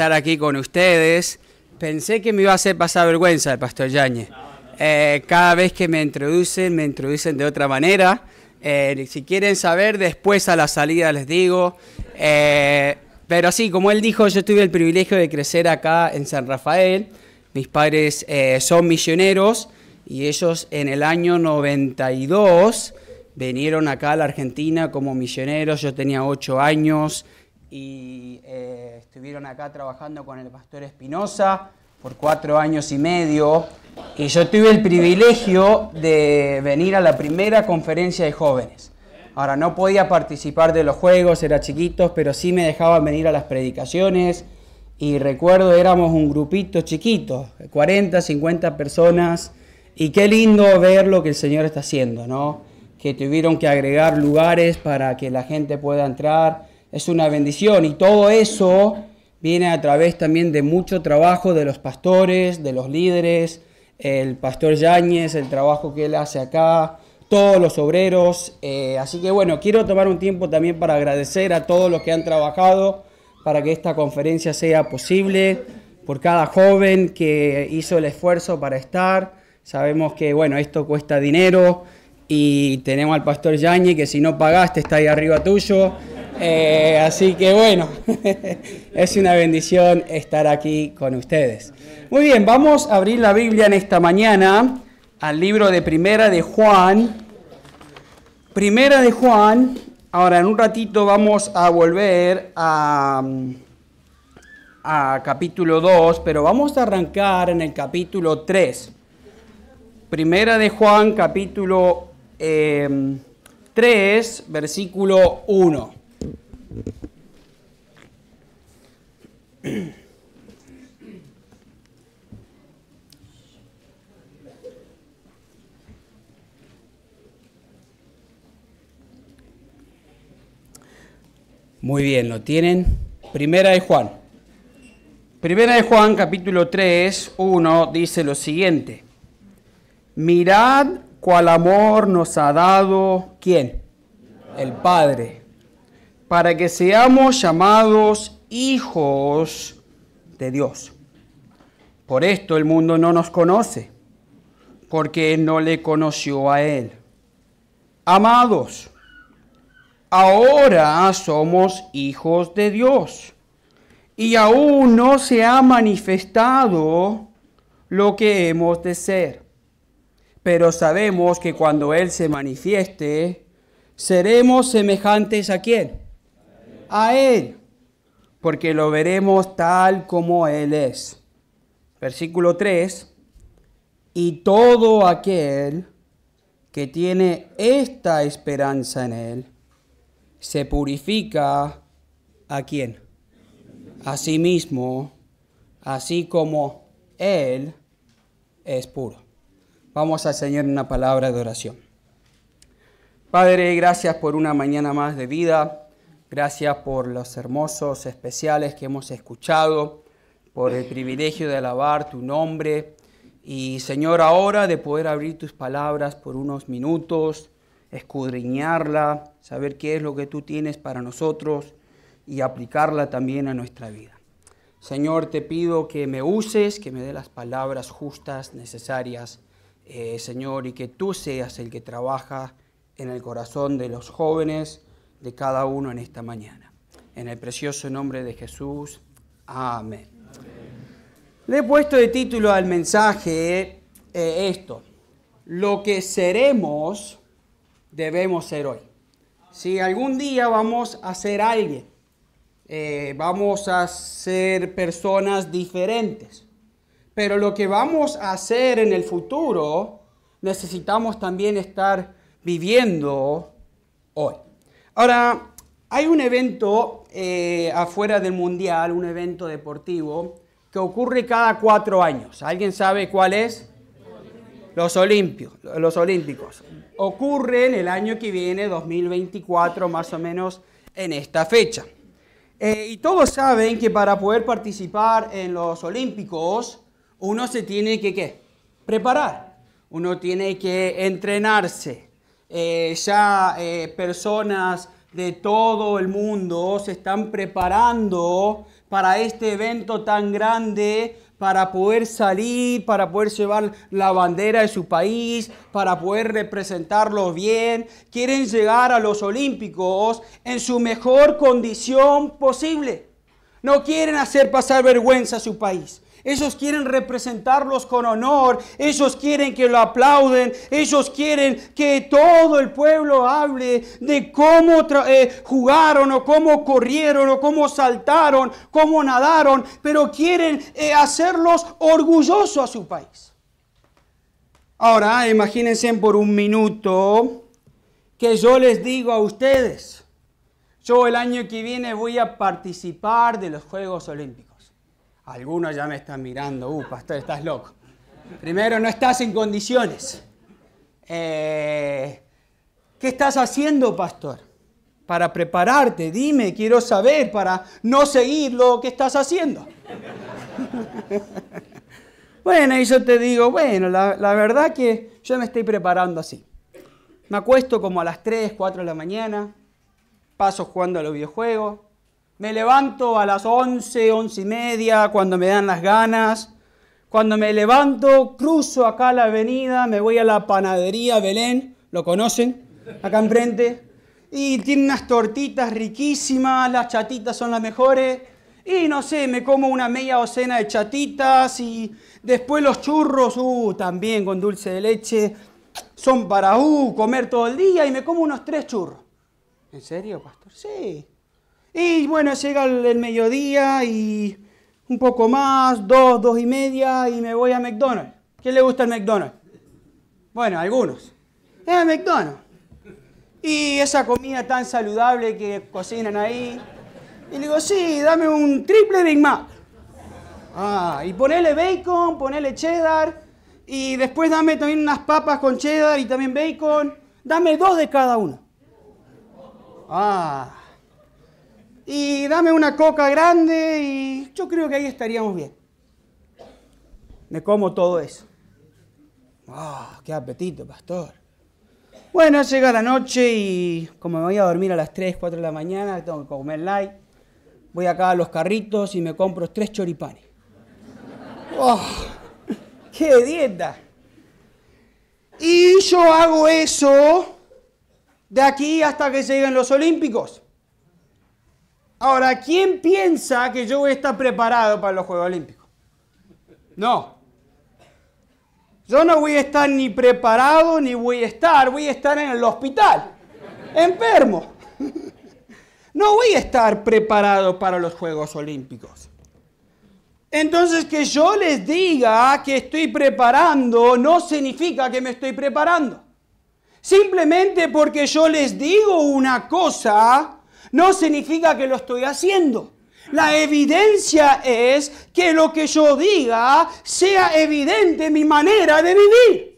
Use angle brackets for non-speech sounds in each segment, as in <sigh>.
estar aquí con ustedes. Pensé que me iba a hacer pasar vergüenza el pastor Yañez. Eh, cada vez que me introducen, me introducen de otra manera. Eh, si quieren saber, después a la salida les digo. Eh, pero sí, como él dijo, yo tuve el privilegio de crecer acá en San Rafael. Mis padres son misioneros y ellos en el año 92 vinieron acá a la Argentina como misioneros. Yo tenía ocho años y eh, estuvieron acá trabajando con el pastor Espinosa por cuatro años y medio. Y yo tuve el privilegio de venir a la primera conferencia de jóvenes. Ahora, no podía participar de los juegos, era chiquitos, pero sí me dejaban venir a las predicaciones. Y recuerdo, éramos un grupito chiquito, 40, 50 personas. Y qué lindo ver lo que el Señor está haciendo, ¿no? Que tuvieron que agregar lugares para que la gente pueda entrar es una bendición y todo eso viene a través también de mucho trabajo de los pastores, de los líderes, el pastor Yáñez, el trabajo que él hace acá, todos los obreros. Eh, así que bueno, quiero tomar un tiempo también para agradecer a todos los que han trabajado para que esta conferencia sea posible, por cada joven que hizo el esfuerzo para estar. Sabemos que bueno, esto cuesta dinero y tenemos al pastor Yañez que si no pagaste está ahí arriba tuyo. Eh, así que bueno, <laughs> es una bendición estar aquí con ustedes. Muy bien, vamos a abrir la Biblia en esta mañana al libro de Primera de Juan. Primera de Juan, ahora en un ratito vamos a volver a, a capítulo 2, pero vamos a arrancar en el capítulo 3. Primera de Juan, capítulo 3, eh, versículo 1. <clears throat> Muy bien, ¿lo tienen? Primera de Juan. Primera de Juan, capítulo 3, 1, dice lo siguiente. Mirad cuál amor nos ha dado, ¿quién? El Padre, para que seamos llamados hijos de Dios. Por esto el mundo no nos conoce, porque no le conoció a Él. Amados, ahora somos hijos de Dios, y aún no se ha manifestado lo que hemos de ser. Pero sabemos que cuando Él se manifieste, seremos semejantes a quién? A Él porque lo veremos tal como Él es. Versículo 3, y todo aquel que tiene esta esperanza en Él, se purifica a quién? A sí mismo, así como Él es puro. Vamos a Señor una palabra de oración. Padre, gracias por una mañana más de vida. Gracias por los hermosos especiales que hemos escuchado, por el privilegio de alabar tu nombre. Y Señor, ahora de poder abrir tus palabras por unos minutos, escudriñarla, saber qué es lo que tú tienes para nosotros y aplicarla también a nuestra vida. Señor, te pido que me uses, que me dé las palabras justas, necesarias, eh, Señor, y que tú seas el que trabaja en el corazón de los jóvenes, de cada uno en esta mañana. En el precioso nombre de Jesús. Amén. Le he puesto de título al mensaje eh, esto. Lo que seremos debemos ser hoy. Si algún día vamos a ser alguien, eh, vamos a ser personas diferentes. Pero lo que vamos a hacer en el futuro, necesitamos también estar viviendo hoy. Ahora, hay un evento eh, afuera del Mundial, un evento deportivo, que ocurre cada cuatro años. ¿Alguien sabe cuál es? Los, Olimpios, los Olímpicos. Ocurre en el año que viene, 2024, más o menos en esta fecha. Eh, y todos saben que para poder participar en los Olímpicos, uno se tiene que ¿qué? preparar, uno tiene que entrenarse. Eh, ya eh, personas de todo el mundo se están preparando para este evento tan grande, para poder salir, para poder llevar la bandera de su país, para poder representarlo bien. Quieren llegar a los Olímpicos en su mejor condición posible. No quieren hacer pasar vergüenza a su país. Ellos quieren representarlos con honor, ellos quieren que lo aplauden, ellos quieren que todo el pueblo hable de cómo eh, jugaron o cómo corrieron o cómo saltaron, cómo nadaron, pero quieren eh, hacerlos orgullosos a su país. Ahora, imagínense por un minuto que yo les digo a ustedes, yo el año que viene voy a participar de los Juegos Olímpicos. Algunos ya me están mirando, uh, pastor, estás loco. Primero, no estás en condiciones. Eh, ¿Qué estás haciendo, pastor? Para prepararte, dime, quiero saber, para no seguir lo que estás haciendo. <laughs> bueno, y yo te digo, bueno, la, la verdad que yo me estoy preparando así. Me acuesto como a las 3, 4 de la mañana, paso jugando a los videojuegos, me levanto a las 11, 11 y media, cuando me dan las ganas. Cuando me levanto, cruzo acá la avenida, me voy a la panadería Belén, ¿lo conocen? Acá enfrente. Y tiene unas tortitas riquísimas, las chatitas son las mejores. Y no sé, me como una media docena de chatitas y después los churros, uh, también con dulce de leche, son para, uh, comer todo el día y me como unos tres churros. ¿En serio, pastor? Sí. Y bueno, llega el, mediodía y un poco más, dos, dos y media, y me voy a McDonald's. ¿Quién le gusta el McDonald's? Bueno, algunos. Es McDonald's. Y esa comida tan saludable que cocinan ahí. Y le digo, sí, dame un triple Big Mac. Ah, y ponele bacon, ponele cheddar. Y después dame también unas papas con cheddar y también bacon. Dame dos de cada uno. Ah, y dame una coca grande y yo creo que ahí estaríamos bien. Me como todo eso. ¡Ah, qué apetito, pastor! Bueno, llega la noche y como me voy a dormir a las 3, 4 de la mañana, tengo que comer light. Voy acá a los carritos y me compro tres choripanes. ¡Oh! ¡Qué dieta! Y yo hago eso de aquí hasta que lleguen los Olímpicos. Ahora, ¿quién piensa que yo voy a estar preparado para los Juegos Olímpicos? No. Yo no voy a estar ni preparado ni voy a estar, voy a estar en el hospital, enfermo. No voy a estar preparado para los Juegos Olímpicos. Entonces que yo les diga que estoy preparando no significa que me estoy preparando. Simplemente porque yo les digo una cosa, no significa que lo estoy haciendo. La evidencia es que lo que yo diga sea evidente en mi manera de vivir.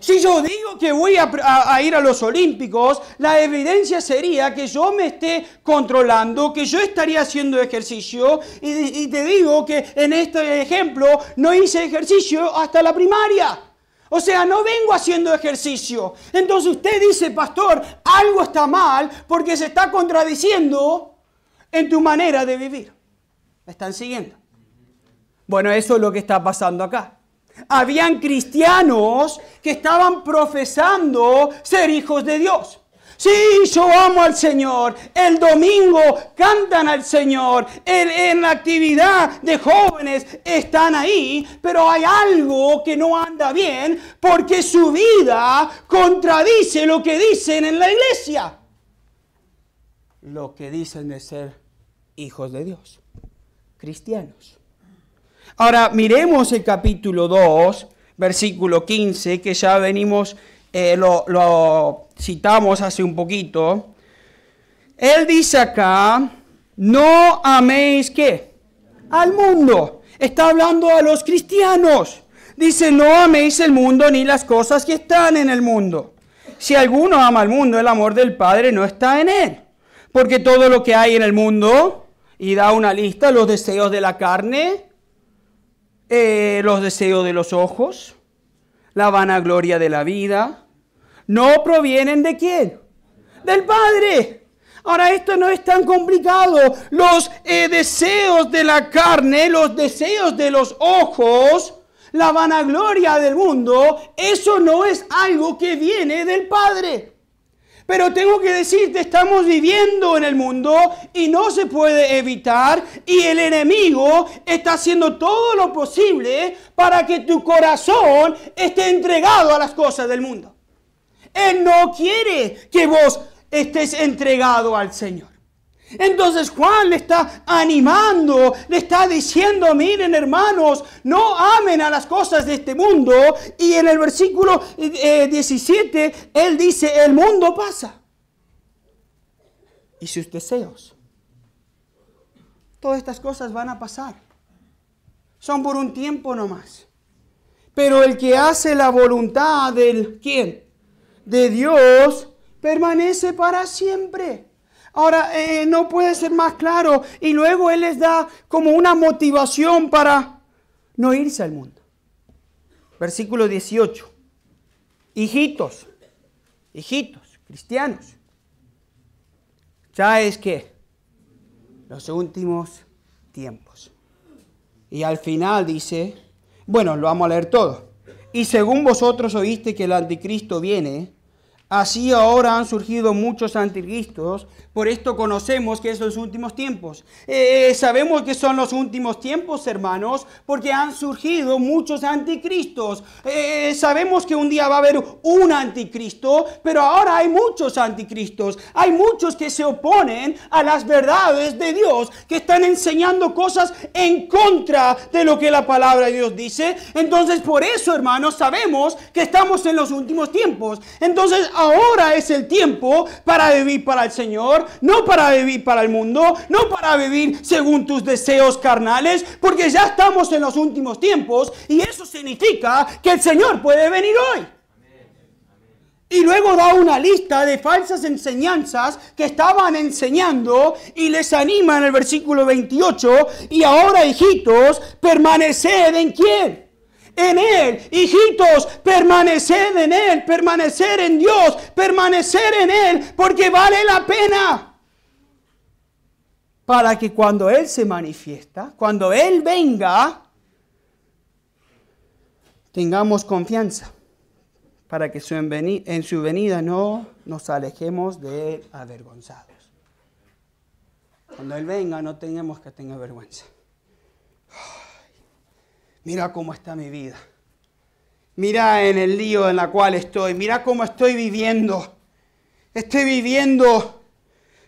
Si yo digo que voy a, ir a los Olímpicos, la evidencia sería que yo me esté controlando, que yo estaría haciendo ejercicio. y te digo que en este ejemplo no hice ejercicio hasta la primaria. O sea, no vengo haciendo ejercicio. Entonces usted dice, pastor, algo está mal porque se está contradiciendo en tu manera de vivir. ¿Me están siguiendo? Bueno, eso es lo que está pasando acá. Habían cristianos que estaban profesando ser hijos de Dios. Sí, yo amo al Señor. El domingo cantan al Señor. en la actividad de jóvenes están ahí, pero hay algo que no anda bien porque su vida contradice lo que dicen en la iglesia. Lo que dicen de ser hijos de Dios, cristianos. Ahora miremos el capítulo 2, versículo 15, que ya venimos eh, lo, citamos hace un poquito. Él dice acá, no améis qué? Al mundo. Está hablando a los cristianos. Dice, no améis el mundo ni las cosas que están en el mundo. Si alguno ama al mundo, el amor del Padre no está en él. Porque todo lo que hay en el mundo, y da una lista, los deseos de la carne, eh, los deseos de los ojos, la vanagloria de la vida, no provienen de quién? Del Padre. Ahora, esto no es tan complicado. Los eh, deseos de la carne, los deseos de los ojos, la vanagloria del mundo, eso no es algo que viene del Padre. Pero tengo que decirte, estamos viviendo en el mundo y no se puede evitar. Y el enemigo está haciendo todo lo posible para que tu corazón esté entregado a las cosas del mundo. Él no quiere que vos estés entregado al Señor. Entonces Juan le está animando, le está diciendo, miren hermanos, no amen a las cosas de este mundo. Y en el versículo 17, eh, él dice, el mundo pasa. Y sus deseos. Todas estas cosas van a pasar. Son por un tiempo nomás. Pero el que hace la voluntad del quién? De Dios, permanece para siempre. Ahora, eh, no puede ser más claro. Y luego Él les da como una motivación para no irse al mundo. Versículo 18. Hijitos, hijitos, cristianos. Ya es que los últimos tiempos. Y al final dice, bueno, lo vamos a leer todo. Y según vosotros oíste que el anticristo viene, Así ahora han surgido muchos anticristos, por esto conocemos que es los últimos tiempos. Eh, sabemos que son los últimos tiempos, hermanos, porque han surgido muchos anticristos. Eh, sabemos que un día va a haber un anticristo, pero ahora hay muchos anticristos. Hay muchos que se oponen a las verdades de Dios, que están enseñando cosas en contra de lo que la palabra de Dios dice. Entonces, por eso, hermanos, sabemos que estamos en los últimos tiempos. Entonces, ahora es el tiempo para vivir para el Señor, no para vivir para el mundo, no para vivir según tus deseos carnales, porque ya estamos en los últimos tiempos y eso significa que el Señor puede venir hoy. Y luego da una lista de falsas enseñanzas que estaban enseñando y les anima en el versículo 28. Y ahora, hijitos, permaneced en quién? En Él. Hijitos, permaneced en Él, permanecer en Dios, permanecer en Él, porque vale la pena. Para que cuando Él se manifiesta, cuando Él venga, tengamos confianza. Para que en su venida no nos alejemos de Él avergonzados. Cuando Él venga no tengamos que tener vergüenza mira cómo está mi vida. Mira en el lío en la cual estoy. Mira cómo estoy viviendo. Estoy viviendo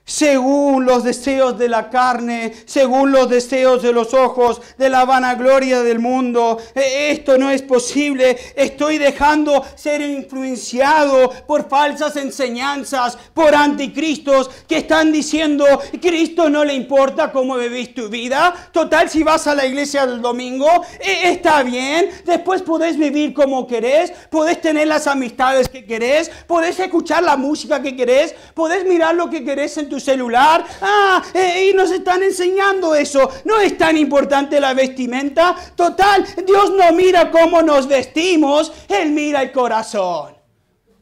según los deseos de la carne, según los deseos de los ojos, de la vanagloria del mundo. E, esto no es posible. Estoy dejando ser influenciado por falsas enseñanzas, por anticristos que están diciendo, Cristo no le importa cómo vivís tu vida. Total, si vas a la iglesia el domingo, e, está bien. Después podés vivir como querés, podés tener las amistades que querés, podés escuchar la música que querés, podés mirar lo que querés en tu celular. Ah, eh, y nos están enseñando eso. No es tan importante la vestimenta. Total, Dios no mira cómo nos vestimos, Él mira el corazón.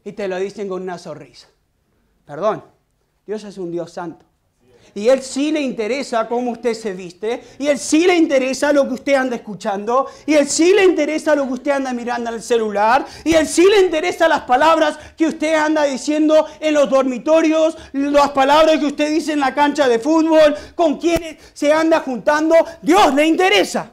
Y te lo dicen con una sonrisa. Perdón, Dios es un Dios santo. Y Él sí le interesa cómo usted se viste. Y Él sí le interesa lo que usted anda escuchando. Y Él sí le interesa lo que usted anda mirando el celular. Y Él sí le interesa las palabras que usted anda diciendo en los dormitorios. Las palabras que usted dice en la cancha de fútbol. Con quienes se anda juntando. Dios le interesa.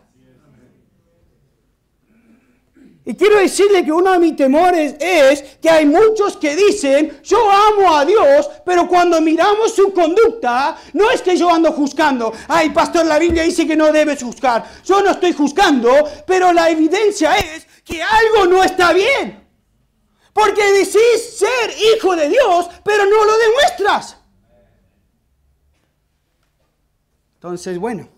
Y quiero decirle que uno de mis temores es que hay muchos que dicen, yo amo a Dios, pero cuando miramos su conducta, no es que yo ando juzgando. Ay, pastor, la Biblia dice que no debes juzgar. Yo no estoy juzgando, pero la evidencia es que algo no está bien. Porque decís ser hijo de Dios, pero no lo demuestras. Entonces, bueno,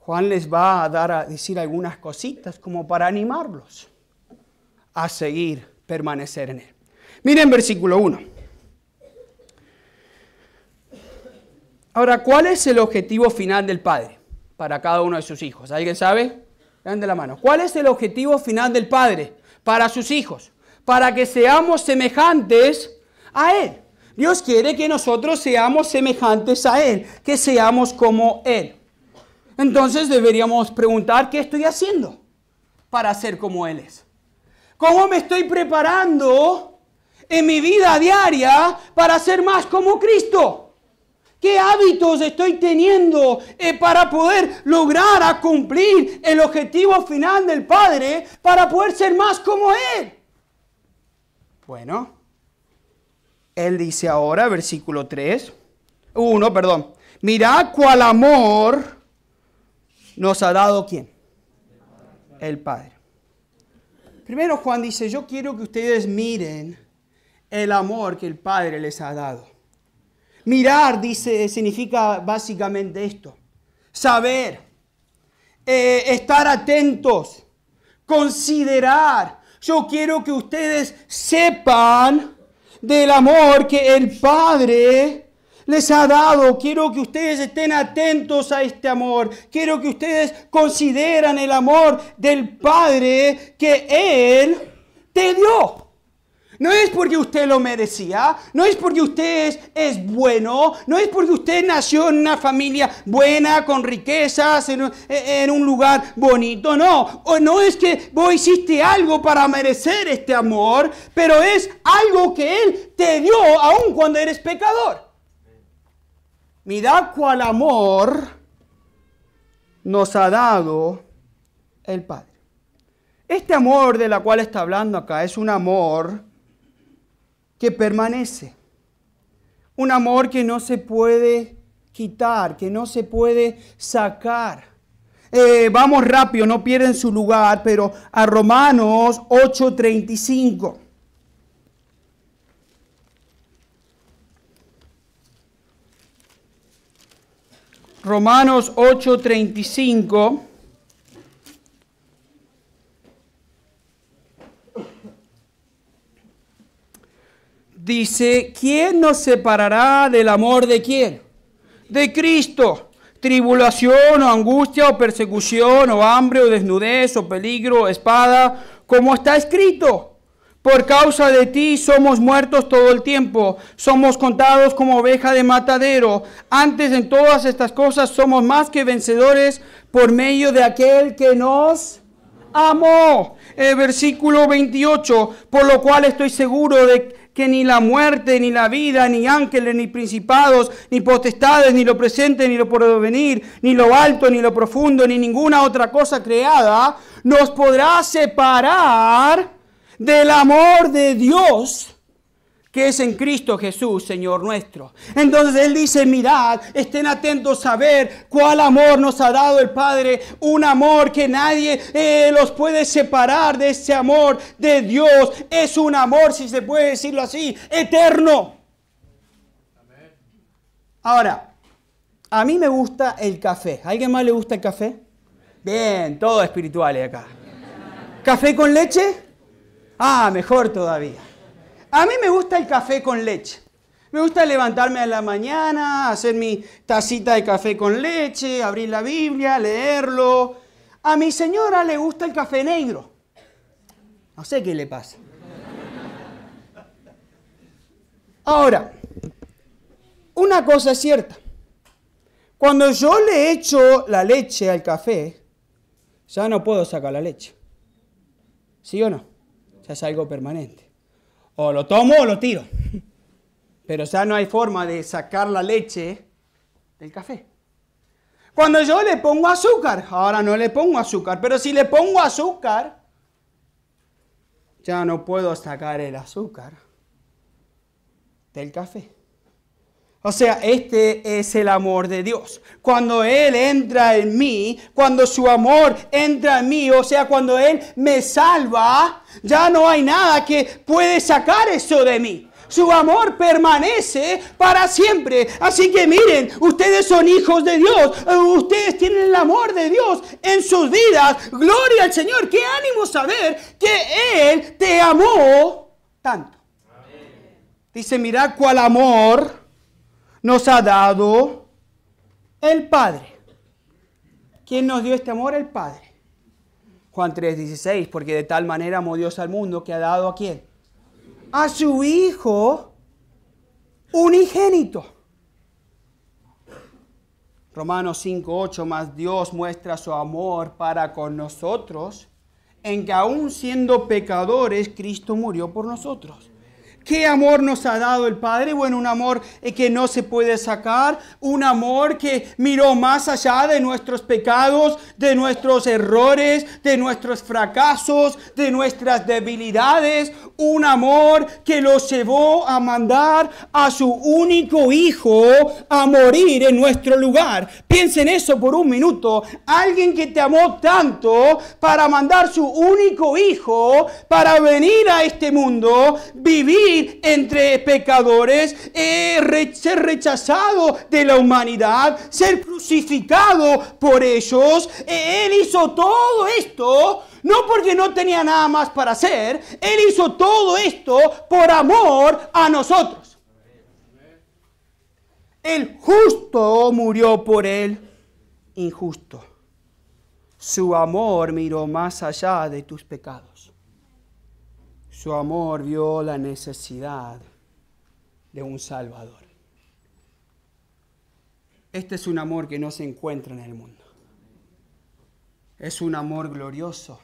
Juan les va a dar a decir algunas cositas como para animarlos a seguir, permanecer en él. Miren versículo 1. Ahora, ¿cuál es el objetivo final del Padre para cada uno de sus hijos? ¿Alguien sabe? Vean de la mano. ¿Cuál es el objetivo final del Padre para sus hijos? Para que seamos semejantes a Él. Dios quiere que nosotros seamos semejantes a Él, que seamos como Él. Entonces deberíamos preguntar, ¿qué estoy haciendo para ser como Él es? ¿Cómo me estoy preparando en mi vida diaria para ser más como Cristo? ¿Qué hábitos estoy teniendo eh, para poder lograr a cumplir el objetivo final del Padre para poder ser más como Él? Bueno, Él dice ahora, versículo 3, 1, perdón, mirad cuál amor nos ha dado quién? El Padre. Primero Juan dice, yo quiero que ustedes miren el amor que el Padre les ha dado. Mirar, dice, significa básicamente esto. Saber, eh, estar atentos, considerar. Yo quiero que ustedes sepan del amor que el Padre les ha dado. Quiero que ustedes estén atentos a este amor. Quiero que ustedes consideran el amor del Padre que Él te dio. No es porque usted lo merecía, no es porque usted es, bueno, no es porque usted nació en una familia buena, con riquezas, en, un lugar bonito, no. O no es que vos hiciste algo para merecer este amor, pero es algo que Él te dio aun cuando eres pecador. Mirad cuál amor nos ha dado el Padre. Este amor de la cual está hablando acá es un amor que permanece. Un amor que no se puede quitar, que no se puede sacar. Eh, vamos rápido, no pierden su lugar, pero a Romanos 8:35. Romanos 8:35. dice, ¿quién nos separará del amor de quién? De Cristo. Tribulación o angustia o persecución o hambre o desnudez o peligro o espada, como está escrito. Por causa de ti somos muertos todo el tiempo, somos contados como oveja de matadero. Antes en todas estas cosas somos más que vencedores por medio de aquel que nos amó. El versículo 28, por lo cual estoy seguro de que ni la muerte, ni la vida, ni ángeles, ni principados, ni potestades, ni lo presente, ni lo porvenir, ni lo alto, ni lo profundo, ni ninguna otra cosa creada, nos podrá separar del amor de Dios que es en Cristo Jesús, Señor nuestro. Entonces Él dice, mirad, estén atentos a ver cuál amor nos ha dado el Padre, un amor que nadie eh, los puede separar de ese amor de Dios. Es un amor, si se puede decirlo así, eterno. Ahora, a mí me gusta el café. ¿A alguien más le gusta el café? Bien, todo espiritual acá. ¿Café con leche? Ah, mejor todavía. A mí me gusta el café con leche. Me gusta levantarme a la mañana, hacer mi tacita de café con leche, abrir la Biblia, leerlo. A mi señora le gusta el café negro. No sé qué le pasa. Ahora, una cosa es cierta. Cuando yo le echo la leche al café, ya no puedo sacar la leche. ¿Sí o no? Es algo permanente. O lo tomo o lo tiro. Pero ya no hay forma de sacar la leche del café. Cuando yo le pongo azúcar, ahora no le pongo azúcar, pero si le pongo azúcar, ya no puedo sacar el azúcar del café. O sea, este es el amor de Dios. Cuando Él entra en mí, cuando su amor entra en mí, o sea, cuando Él me salva, ya no hay nada que puede sacar eso de mí. Su amor permanece para siempre. Así que miren, ustedes son hijos de Dios. Ustedes tienen el amor de Dios en sus vidas. Gloria al Señor. Qué ánimo saber que Él te amó tanto. Dice, mirad cuál amor nos ha dado el Padre. ¿Quién nos dio este amor? El Padre. Juan 3:16, porque de tal manera amó Dios al mundo que ha dado a quién? A su Hijo unigénito. Romanos 5, 8, más Dios muestra su amor para con nosotros, en que aún siendo pecadores, Cristo murió por nosotros. ¿Qué amor nos ha dado el Padre? Bueno, un amor eh, que no se puede sacar, un amor que miró más allá de nuestros pecados, de nuestros errores, de nuestros fracasos, de nuestras debilidades, un amor que lo llevó a mandar a su único hijo a morir en nuestro lugar. Piensen eso por un minuto. Alguien que te amó tanto para mandar su único hijo para venir a este mundo, vivir entre pecadores, eh, ser rechazado de la humanidad, ser crucificado por ellos. Eh, él hizo todo esto no porque no tenía nada más para hacer, Él hizo todo esto por amor a nosotros. El justo murió por el injusto. Su amor miró más allá de tus pecados. Su amor vio la necesidad de un Salvador. Este es un amor que no se encuentra en el mundo. Es un amor glorioso.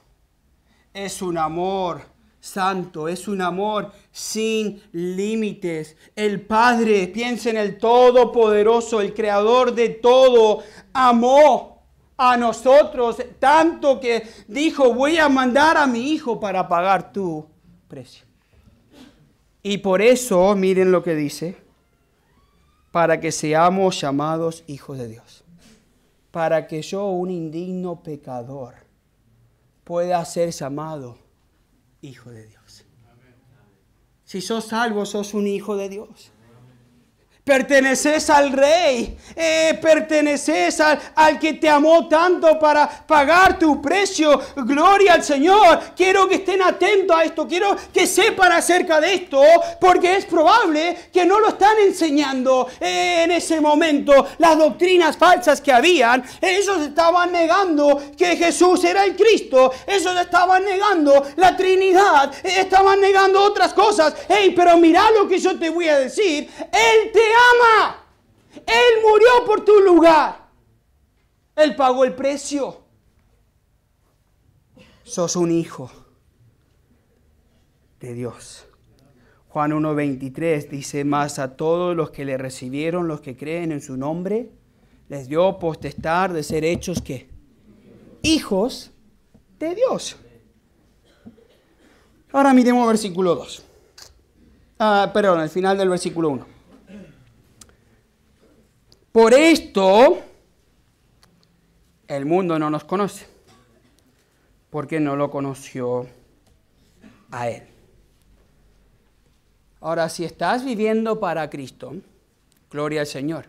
Es un amor santo. Es un amor sin límites. El Padre, piensa en el Todopoderoso, el Creador de todo, amó a nosotros tanto que dijo, voy a mandar a mi Hijo para pagar tú precio. Y por eso, miren lo que dice, para que seamos llamados hijos de Dios. Para que yo, un indigno pecador, pueda ser llamado hijo de Dios. Si sos salvo, sos un hijo de Dios perteneces al rey, eh, perteneces al, al, que te amó tanto para pagar tu precio. Gloria al Señor. Quiero que estén atentos a esto, quiero que sepan acerca de esto, porque es probable que no lo están enseñando eh, en ese momento. Las doctrinas falsas que habían, ellos estaban negando que Jesús era el Cristo, ellos estaban negando la Trinidad, estaban negando otras cosas. Hey, pero mira lo que yo te voy a decir. Él te ama. Él murió por tu lugar. Él pagó el precio. Sos un hijo de Dios. Juan 1.23 dice, más a todos los que le recibieron, los que creen en su nombre, les dio potestad de ser hechos que hijos de Dios. Ahora miremos versículo 2. Ah, perdón, el final del versículo 1. Por esto el mundo no nos conoce, porque no lo conoció a Él. Ahora, si estás viviendo para Cristo, gloria al Señor.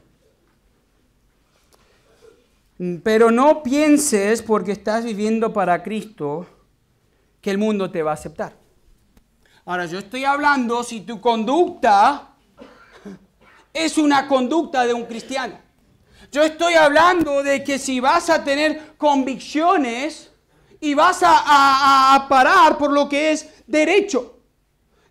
Pero no pienses porque estás viviendo para Cristo que el mundo te va a aceptar. Ahora, yo estoy hablando si tu conducta es una conducta de un cristiano. Yo estoy hablando de que si vas a tener convicciones y vas a, parar por lo que es derecho,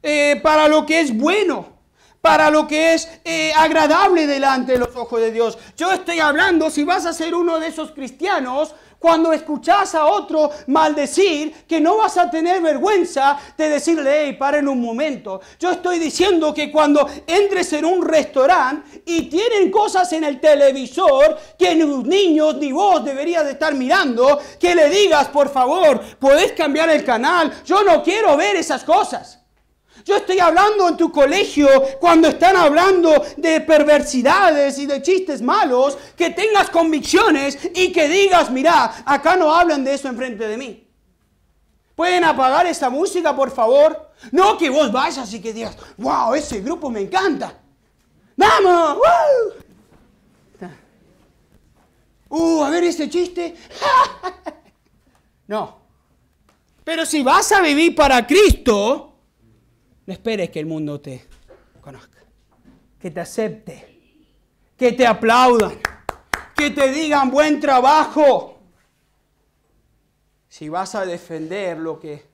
eh, para lo que es bueno, para lo que es eh, agradable delante de los ojos de Dios. Yo estoy hablando si vas a ser uno de esos cristianos cuando escuchas a otro maldecir, que no vas a tener vergüenza de decirle, hey, paren un momento. Yo estoy diciendo que cuando entres en un restaurante y tienen cosas en el televisor que ni los niños ni vos deberías de estar mirando, que le digas, por favor, podés cambiar el canal. Yo no quiero ver esas cosas. Yo estoy hablando en tu colegio cuando están hablando de perversidades y de chistes malos, que tengas convicciones y que digas, mira, acá no hablan de eso enfrente de mí. ¿Pueden apagar esta música, por favor? No que vos vayas y que digas, wow, ese grupo me encanta. ¡Vamos! ¡Uh! a ver ese chiste. <laughs> no. Pero si vas a vivir para Cristo, no esperes que el mundo te conozca, que te acepte, que te aplaudan, que te digan buen trabajo. Si vas a defender lo que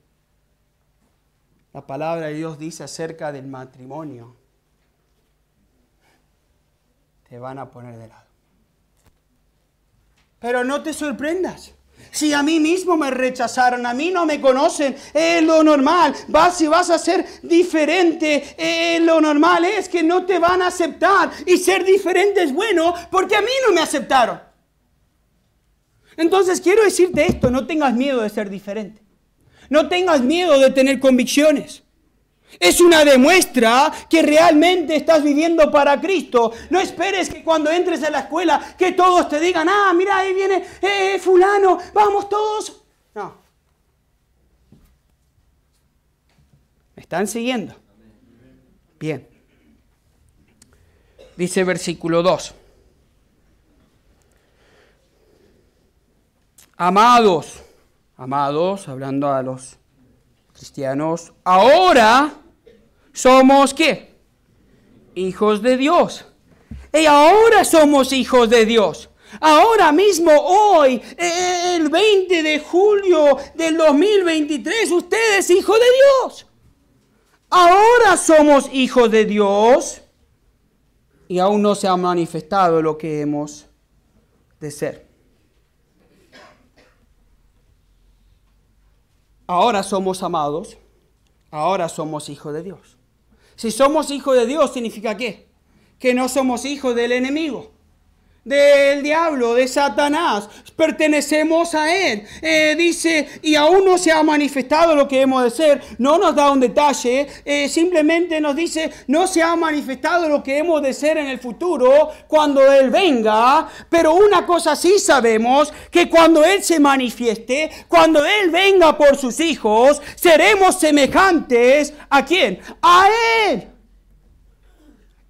la palabra de Dios dice acerca del matrimonio, te van a poner de lado. Pero no te sorprendas. Si a mí mismo me rechazaron, a mí no me conocen, es lo normal. Vas y vas a ser diferente, eh, lo normal es que no te van a aceptar. Y ser diferente es bueno porque a mí no me aceptaron. Entonces quiero decirte esto, no tengas miedo de ser diferente. No tengas miedo de tener convicciones. Es una demuestra que realmente estás viviendo para Cristo. No esperes que cuando entres a la escuela que todos te digan, ah, mira, ahí viene eh, fulano, vamos todos. No. ¿Me están siguiendo? Bien. Dice versículo 2. Amados, amados, hablando a los cristianos, ahora somos qué? Hijos de Dios. Y ahora somos hijos de Dios. Ahora mismo, hoy, el 20 de julio del 2023, usted es hijo de Dios. Ahora somos hijos de Dios y aún no se ha manifestado lo que hemos de ser. Ahora somos amados, ahora somos hijos de Dios. Si somos hijos de Dios, ¿significa qué? Que no somos hijos del enemigo, del diablo, de Satanás. Pertenecemos a Él. Eh, dice, y aún no se ha manifestado lo que hemos de ser. No nos da un detalle. Eh, simplemente nos dice, no se ha manifestado lo que hemos de ser en el futuro cuando Él venga. Pero una cosa sí sabemos, que cuando Él se manifieste, cuando Él venga por sus hijos, seremos semejantes a quién? A Él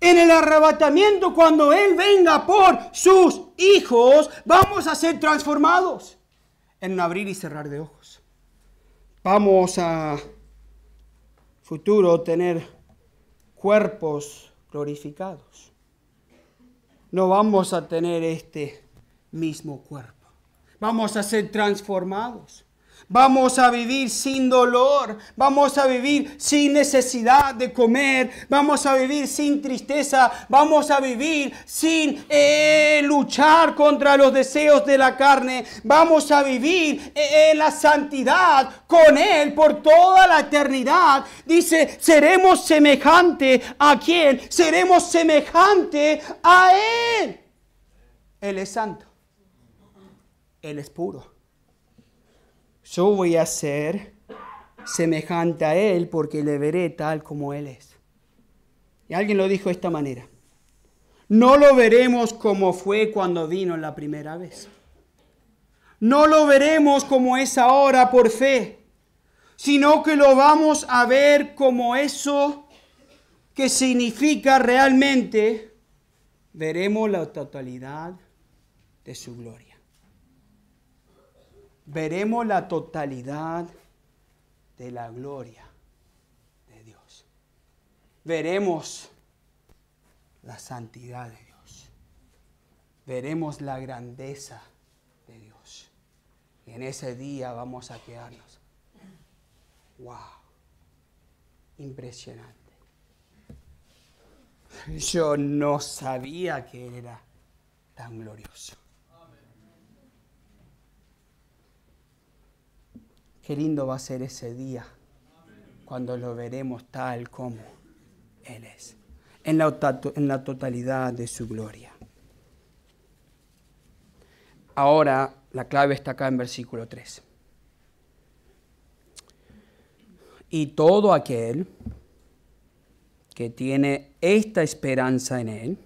en el arrebatamiento, cuando Él venga por sus hijos, vamos a ser transformados en abrir y cerrar de ojos. Vamos a futuro tener cuerpos glorificados. No vamos a tener este mismo cuerpo. Vamos a ser transformados. Vamos a vivir sin dolor, vamos a vivir sin necesidad de comer, vamos a vivir sin tristeza, vamos a vivir sin eh, luchar contra los deseos de la carne, vamos a vivir eh, en la santidad con Él por toda la eternidad. Dice, seremos semejante a quién? Seremos semejante a Él. Él es santo, Él es puro yo voy a ser semejante a Él porque le veré tal como Él es. Y alguien lo dijo de esta manera. No lo veremos como fue cuando vino la primera vez. No lo veremos como es ahora por fe, sino que lo vamos a ver como eso que significa realmente, veremos la totalidad de su gloria veremos la totalidad de la gloria de Dios. Veremos la santidad de Dios. Veremos la grandeza de Dios. Y en ese día vamos a quedarnos. ¡Wow! Impresionante. Yo no sabía que era tan glorioso. Qué lindo va a ser ese día cuando lo veremos tal como Él es, en la, la totalidad de su gloria. Ahora la clave está acá en versículo 3. Y todo aquel que tiene esta esperanza en Él,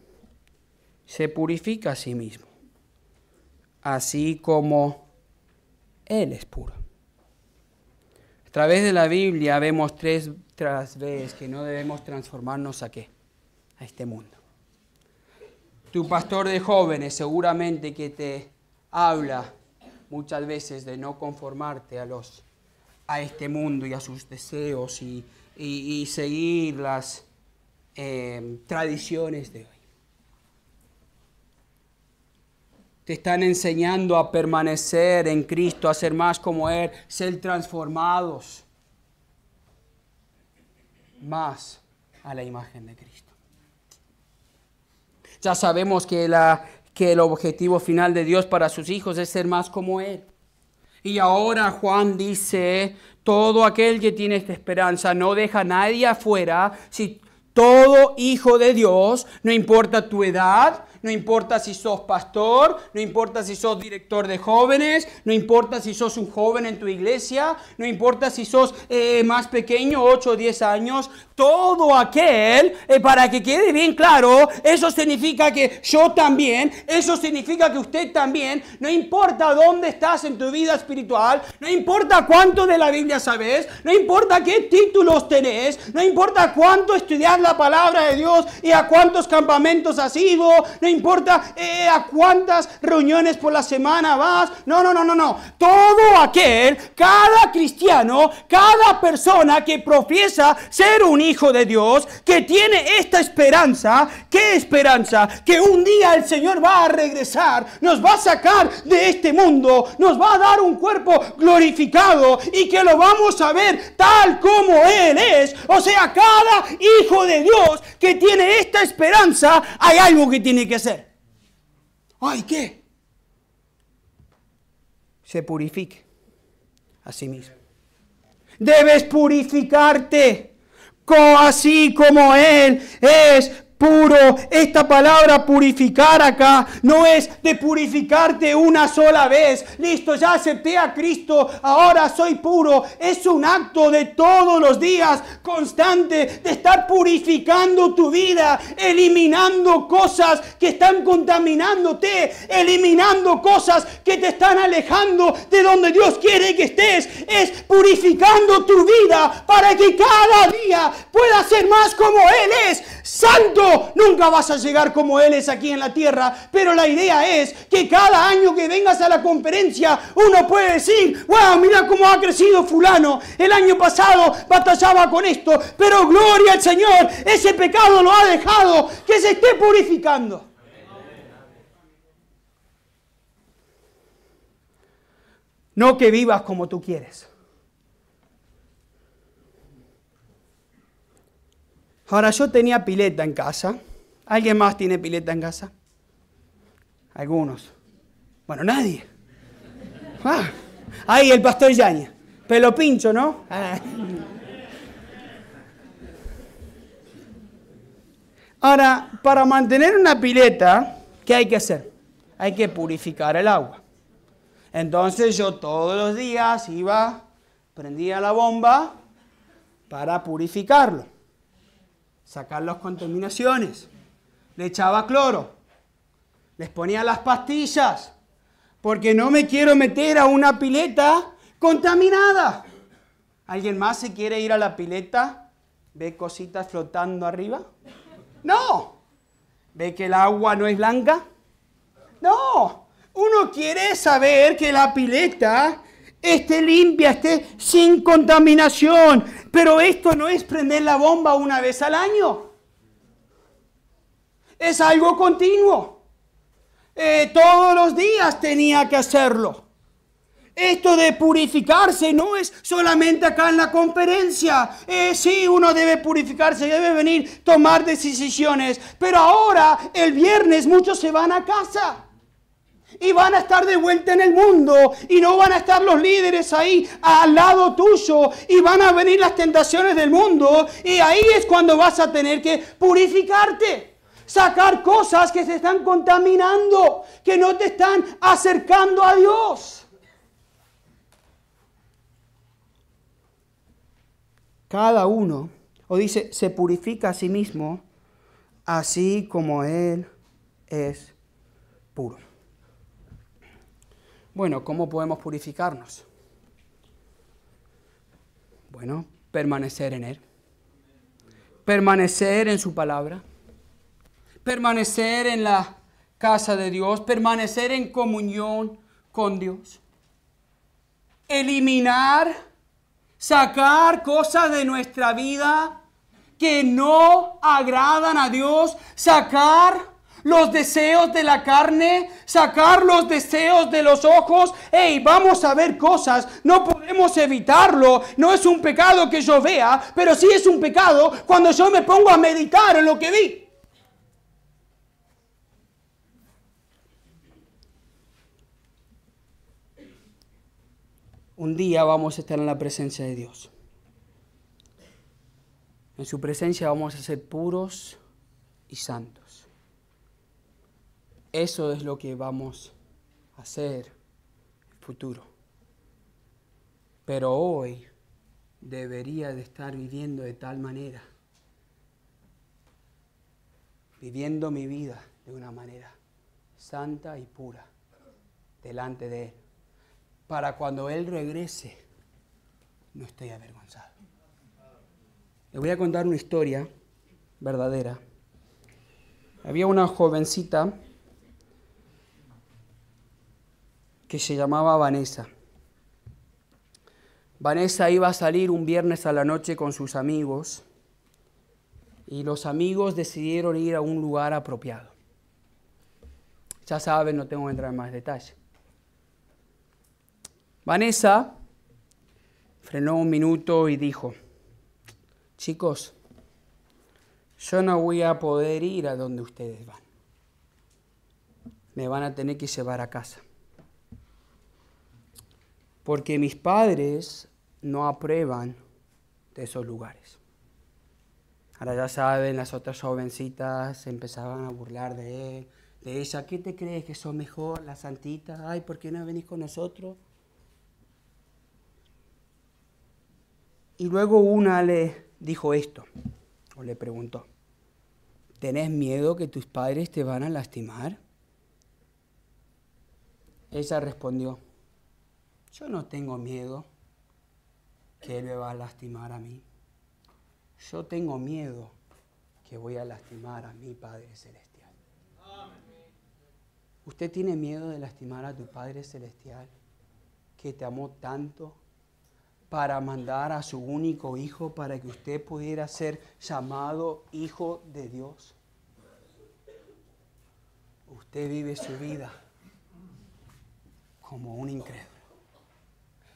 se purifica a sí mismo, así como Él es puro. Través de la Biblia vemos tres tras veces que no debemos transformarnos a qué? A este mundo. Tu pastor de jóvenes seguramente que te habla muchas veces de no conformarte a los a este mundo y a sus deseos y, seguir las eh, tradiciones de hoy. Te están enseñando a permanecer en Cristo, a ser más como Él, ser transformados más a la imagen de Cristo. Ya sabemos que, la, que el objetivo final de Dios para sus hijos es ser más como Él. Y ahora Juan dice, todo aquel que tiene esta esperanza no deja a nadie afuera. Si todo hijo de Dios, no importa tu edad, no importa si sos pastor, no importa si sos director de jóvenes, no importa si sos un joven en tu iglesia, no importa si sos eh, más pequeño, 8 o 10 años, todo aquel, eh, para que quede bien claro, eso significa que yo también, eso significa que usted también, no importa dónde estás en tu vida espiritual, no importa cuánto de la Biblia sabes, no importa qué títulos tenés, no importa cuánto estudiar la palabra de Dios y a cuántos campamentos has ido, no importa eh, a cuántas reuniones por la semana vas, no, no, no, no, no, todo aquel, cada cristiano, cada persona que profiesa ser un hijo de Dios, que tiene esta esperanza. ¿Qué esperanza? Que un día el Señor va a regresar, nos va a sacar de este mundo, nos va a dar un cuerpo glorificado y que lo vamos a ver tal como Él es. O sea, cada hijo de Dios que tiene esta esperanza, hay algo que tiene que hacer. ¿Ay qué? Se purifique a sí mismo. Debes purificarte así como Él es puro. Esta palabra purificar acá no es de purificarte una sola vez. Listo, ya acepté a Cristo, ahora soy puro. Es un acto de todos los días, constante, de estar purificando tu vida, eliminando cosas que están contaminándote, eliminando cosas que te están alejando de donde Dios quiere que estés. Es purificando tu vida para que cada día pueda ser más como Él es, santo nunca vas a llegar como Él es aquí en la tierra, pero la idea es que cada año que vengas a la conferencia uno puede decir, wow, mira cómo ha crecido fulano, el año pasado batallaba con esto, pero gloria al Señor, ese pecado lo ha dejado, que se esté purificando. No que vivas como tú quieres. Ahora yo tenía pileta en casa. ¿Alguien más tiene pileta en casa? Algunos. Bueno, nadie. Ah, ahí el pastor Yaña. Pelo pincho, ¿no? Ah. Ahora, para mantener una pileta, ¿qué hay que hacer? Hay que purificar el agua. Entonces yo todos los días iba, prendía la bomba para purificarlo sacar las contaminaciones. Le echaba cloro. Les ponía las pastillas. Porque no me quiero meter a una pileta contaminada. ¿Alguien más se quiere ir a la pileta? ¿Ve cositas flotando arriba? No. ¿Ve que el agua no es blanca? No. Uno quiere saber que la pileta esté limpia, esté sin contaminación. Pero esto no es prender la bomba una vez al año. Es algo continuo. Eh, todos los días tenía que hacerlo. Esto de purificarse no es solamente acá en la conferencia. Eh, sí, uno debe purificarse, debe venir, tomar decisiones. Pero ahora, el viernes, muchos se van a casa y van a estar de vuelta en el mundo y no van a estar los líderes ahí al lado tuyo y van a venir las tentaciones del mundo y ahí es cuando vas a tener que purificarte. Sacar cosas que se están contaminando, que no te están acercando a Dios. Cada uno, o dice, se purifica a sí mismo, así como Él es puro. Bueno, ¿cómo podemos purificarnos? Bueno, permanecer en Él. Permanecer en su palabra. Permanecer en la casa de Dios. Permanecer en comunión con Dios. Eliminar, sacar cosas de nuestra vida que no agradan a Dios. Sacar los deseos de la carne, sacar los deseos de los ojos. Hey, vamos a ver cosas, no podemos evitarlo. No es un pecado que yo vea, pero sí es un pecado cuando yo me pongo a meditar en lo que vi. Un día vamos a estar en la presencia de Dios. En su presencia vamos a ser puros y santos. Eso es lo que vamos a hacer en el futuro. Pero hoy debería de estar viviendo de tal manera, viviendo mi vida de una manera santa y pura delante de Él, para cuando Él regrese no esté avergonzado. Le voy a contar una historia verdadera. Había una jovencita que se llamaba Vanessa. Vanessa iba a salir un viernes a la noche con sus amigos y los amigos decidieron ir a un lugar apropiado. Ya saben, no tengo que entrar en más detalle. Vanessa frenó un minuto y dijo, chicos, yo no voy a poder ir a donde ustedes van. Me van a tener que llevar a casa. Porque mis padres no aprueban de esos lugares. Ahora ya saben, las otras jovencitas empezaban a burlar de él, de ella. ¿Qué te crees que son mejor, la santita? Ay, ¿por qué no venís con nosotros? Y luego una le dijo esto, o le preguntó, ¿tenés miedo que tus padres te van a lastimar? Ella respondió, yo no tengo miedo que él me va a lastimar a mí. Yo tengo miedo que voy a lastimar a mi Padre Celestial. ¿Usted tiene miedo de lastimar a tu Padre Celestial que te amó tanto para mandar a su único hijo para que usted pudiera ser llamado hijo de Dios? Usted vive su vida como un incrédulo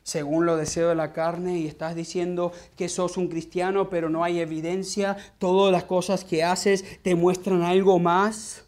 según lo deseo de la carne y estás diciendo que sos un cristiano pero no hay evidencia, todas las cosas que haces te muestran algo más.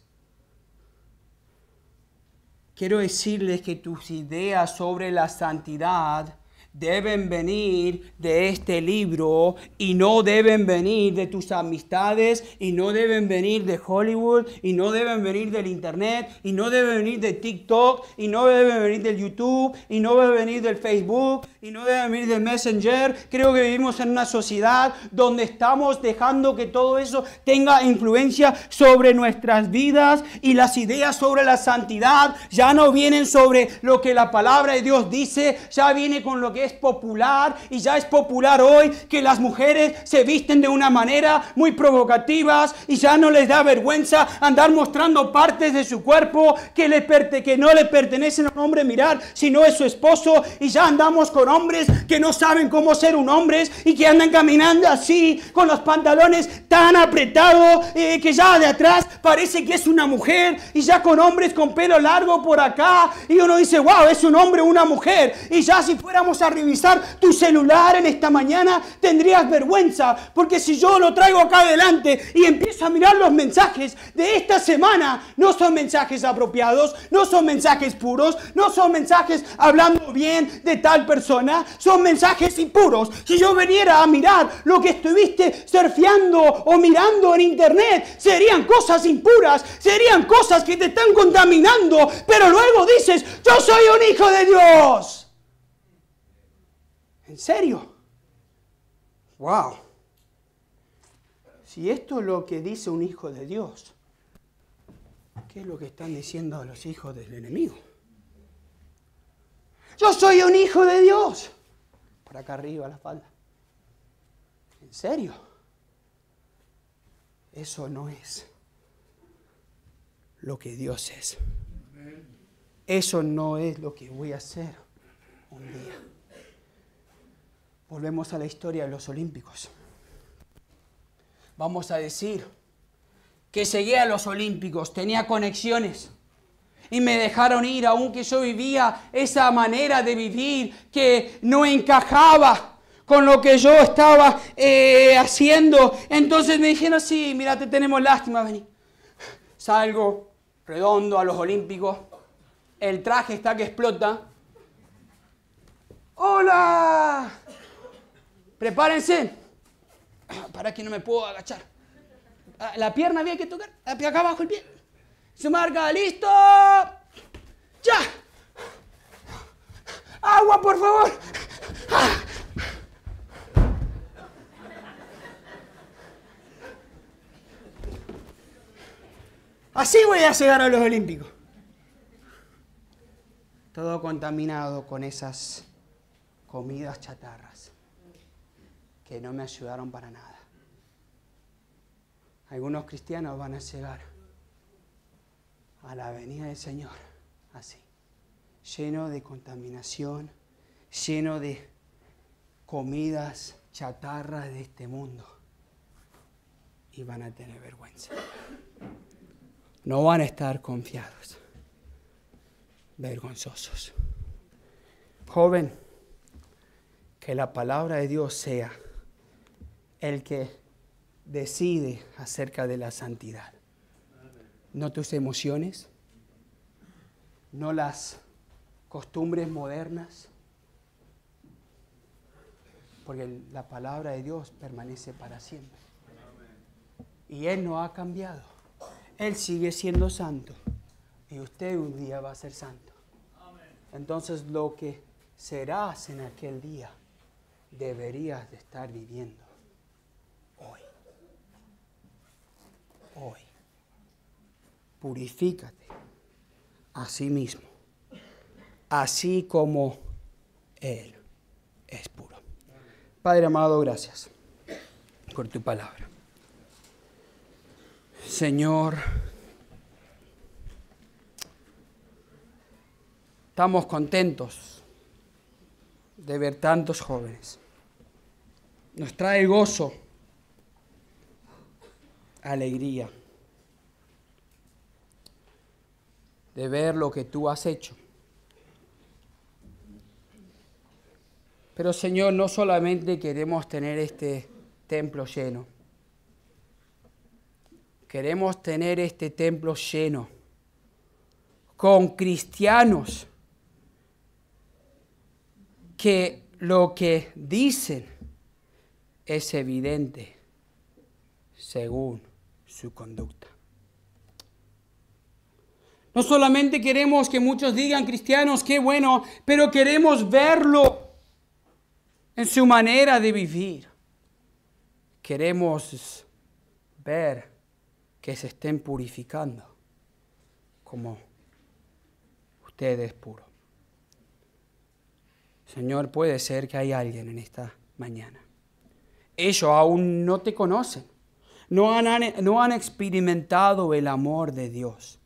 Quiero decirles que tus ideas sobre la santidad deben venir de este libro y no deben venir de tus amistades y no deben venir de Hollywood y no deben venir del internet y no deben venir de TikTok y no deben venir del YouTube y no deben venir del Facebook y no deben venir del Messenger. Creo que vivimos en una sociedad donde estamos dejando que todo eso tenga influencia sobre nuestras vidas y las ideas sobre la santidad ya no vienen sobre lo que la palabra de Dios dice, ya viene con lo que es popular y ya es popular hoy que las mujeres se visten de una manera muy provocativas y ya no les da vergüenza andar mostrando partes de su cuerpo que, le que no le pertenecen a un hombre mirar, sino es su esposo y ya andamos con hombres que no saben cómo ser un hombre y que andan caminando así con los pantalones tan apretados eh, que ya de atrás parece que es una mujer y ya con hombres con pelo largo por acá y uno dice, wow, es un hombre una mujer y ya si fuéramos a revisar tu celular en esta mañana, tendrías vergüenza. Porque si yo lo traigo acá adelante y empiezo a mirar los mensajes de esta semana, no son mensajes apropiados, no son mensajes puros, no son mensajes hablando bien de tal persona, son mensajes impuros. Si yo veniera a mirar lo que estuviste surfeando o mirando en internet, serían cosas impuras, serían cosas que te están contaminando, pero luego dices, yo soy un hijo de Dios. ¿En serio? ¡Wow! Si esto es lo que dice un hijo de Dios, ¿qué es lo que están diciendo los hijos del enemigo? Yo soy un hijo de Dios. Por acá arriba la falda. ¿En serio? Eso no es lo que Dios es. Eso no es lo que voy a hacer un día. Volvemos a la historia de los Olímpicos. Vamos a decir que seguía a los Olímpicos, tenía conexiones y me dejaron ir aunque yo vivía esa manera de vivir que no encajaba con lo que yo estaba eh, haciendo. Entonces me dijeron, sí, mira, te tenemos lástima, vení. Salgo redondo a los Olímpicos, el traje está que explota ¡Hola! Prepárense. Para que no me puedo agachar. Ah, La pierna había que tocar. Acá abajo el pie. Se marca, listo. ¡Ya! ¡Agua, por favor! Ah. Así voy a llegar a los Olímpicos. Todo contaminado con esas comidas chatarras que no me ayudaron para nada. Algunos cristianos van a llegar a la venida del Señor así, lleno de contaminación, lleno de comidas chatarras de este mundo. Y van a tener vergüenza. No van a estar confiados, vergonzosos. Joven, que la palabra de Dios sea el que decide acerca de la santidad. No tus emociones, no las costumbres modernas, porque la palabra de Dios permanece para siempre. Y Él no ha cambiado. Él sigue siendo santo. Y usted un día va a ser santo. Entonces lo que serás en aquel día deberías de estar viviendo hoy. Hoy. Purifícate a sí mismo, así como Él es puro. Padre amado, gracias por tu palabra. Señor, estamos contentos de ver tantos jóvenes. Nos trae gozo, alegría de ver lo que tú has hecho. Pero Señor, no solamente queremos tener este templo lleno, queremos tener este templo lleno con cristianos que lo que dicen es evidente según su conducta. No solamente queremos que muchos digan cristianos, qué bueno, pero queremos verlo en su manera de vivir. Queremos ver que se estén purificando como usted es puro. Señor, puede ser que hay alguien en esta mañana. Ellos aún no te conocen, no han, no han experimentado el amor de Dios.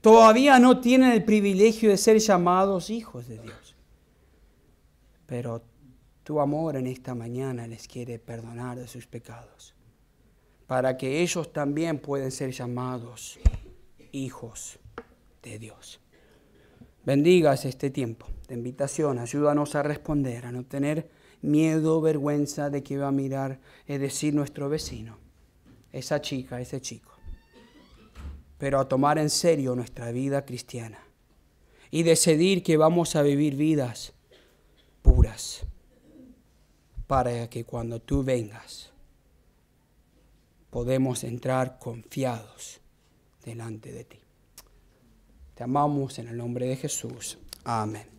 Todavía no tienen el privilegio de ser llamados hijos de Dios. Pero tu amor en esta mañana les quiere perdonar de sus pecados, para que ellos también puedan ser llamados hijos de Dios. Bendigas este tiempo de invitación, ayúdanos a responder, a no tener miedo o vergüenza de que va a mirar, es decir, nuestro vecino, esa chica, ese chico, pero a tomar en serio nuestra vida cristiana y decidir que vamos a vivir vidas puras para que cuando tú vengas podemos entrar confiados delante de ti. Te amamos en el nombre de Jesús. Amén.